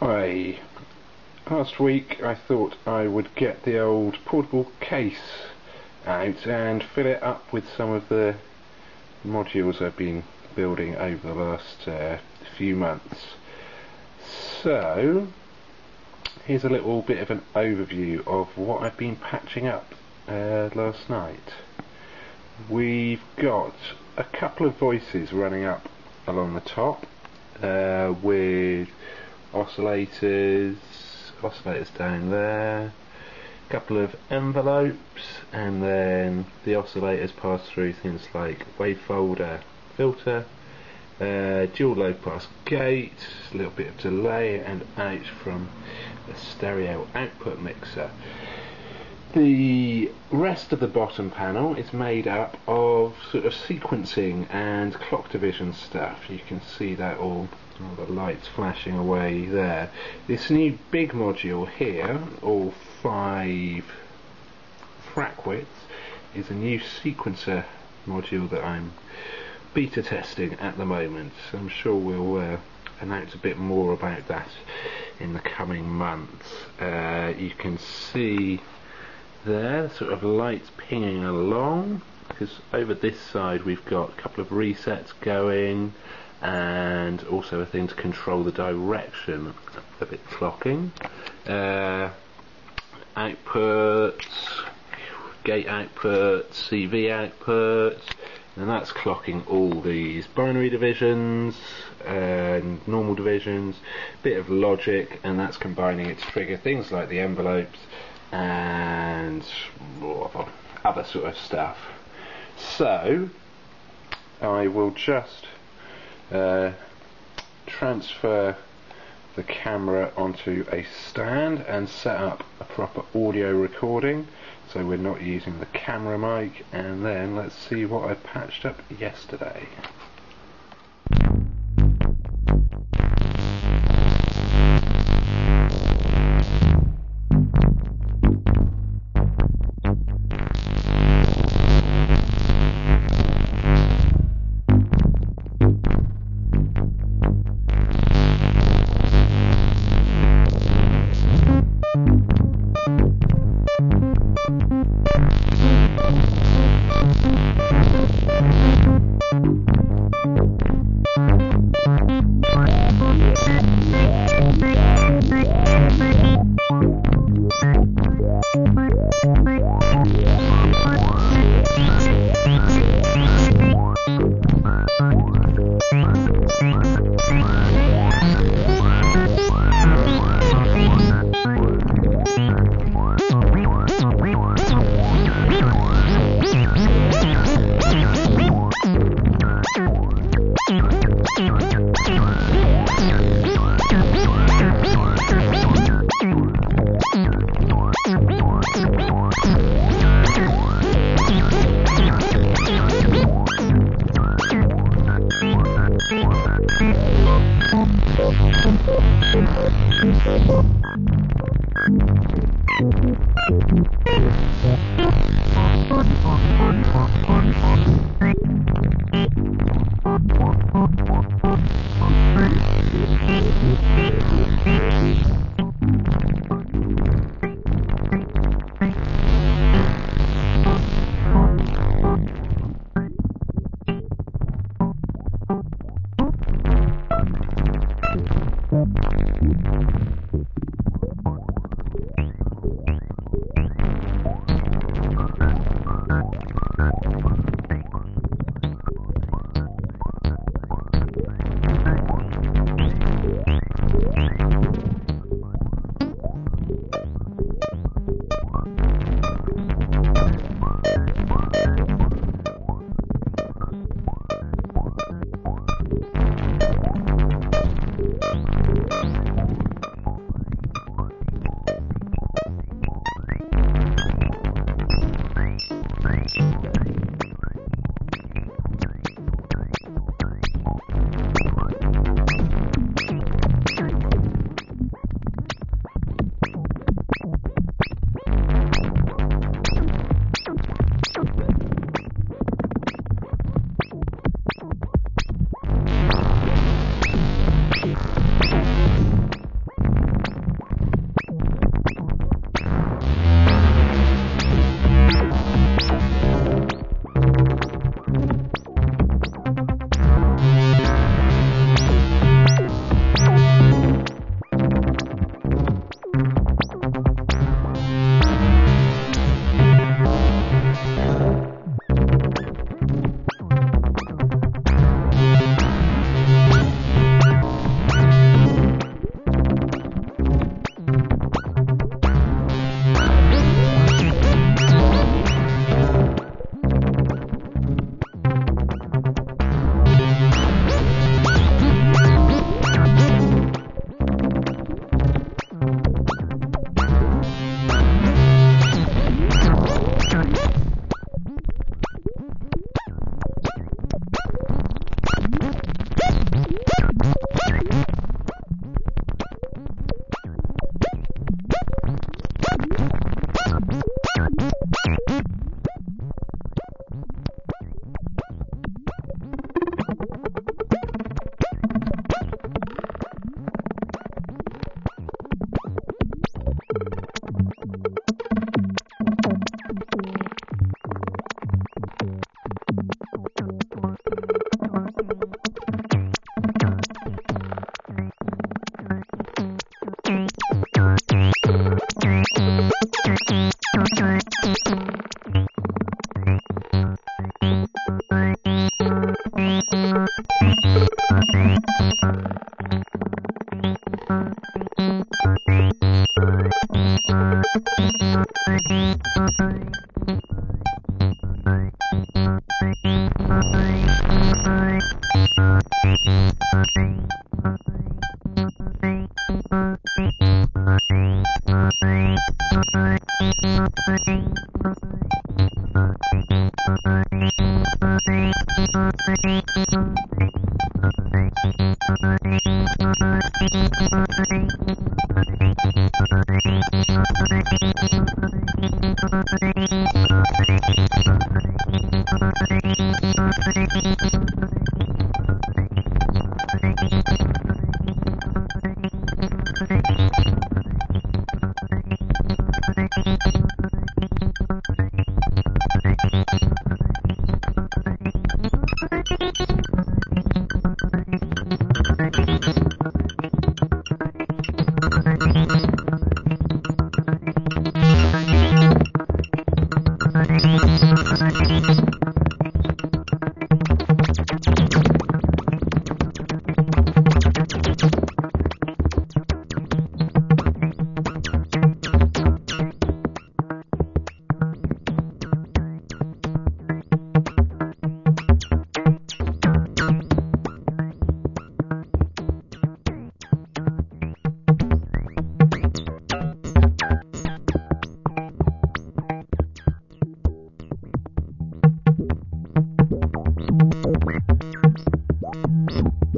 Hi. Last week I thought I would get the old portable case out and fill it up with some of the modules I've been building over the last uh, few months. So, here's a little bit of an overview of what I've been patching up uh, last night. We've got a couple of voices running up along the top uh, with oscillators, oscillators down there, a couple of envelopes, and then the oscillators pass through things like wavefolder, filter, uh, dual low pass gate, a little bit of delay, and out from the stereo output mixer. The rest of the bottom panel is made up of sort of sequencing and clock division stuff. You can see that all, all the lights flashing away there. This new big module here, all five FRAC widths, is a new sequencer module that I'm beta testing at the moment. So I'm sure we'll uh, announce a bit more about that in the coming months. Uh, you can see there, sort of lights pinging along because over this side we've got a couple of resets going and also a thing to control the direction of it clocking. Uh, outputs, gate outputs, CV outputs, and that's clocking all these binary divisions and normal divisions, bit of logic, and that's combining it to trigger things like the envelopes and other sort of stuff. So I will just uh, transfer the camera onto a stand and set up a proper audio recording so we're not using the camera mic and then let's see what I patched up yesterday. Thank you.